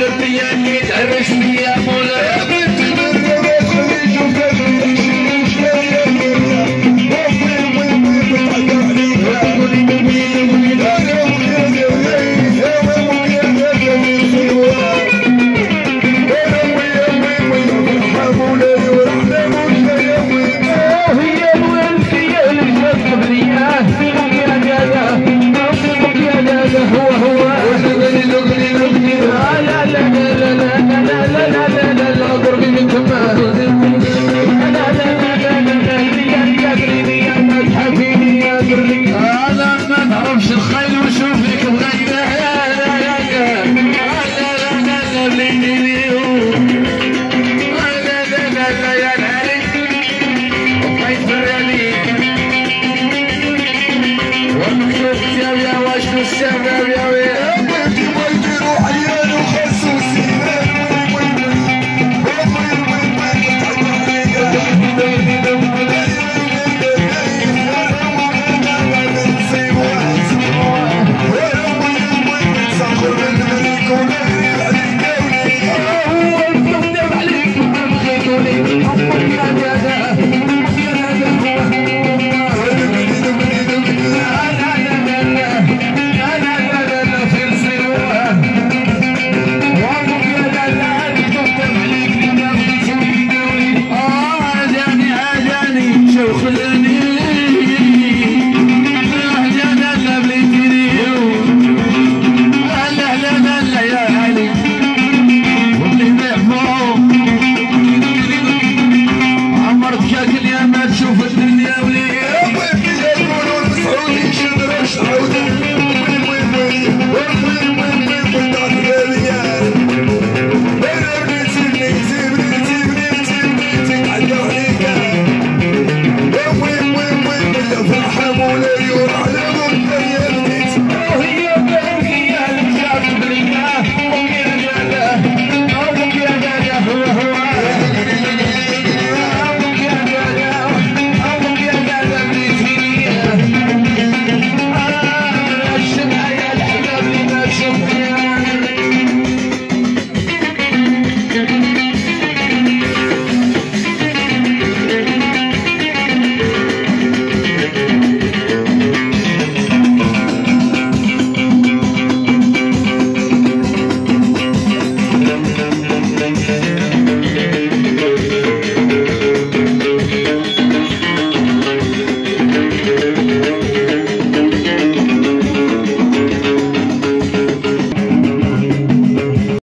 درتي يا كيد عرس يا مو Asia, very Música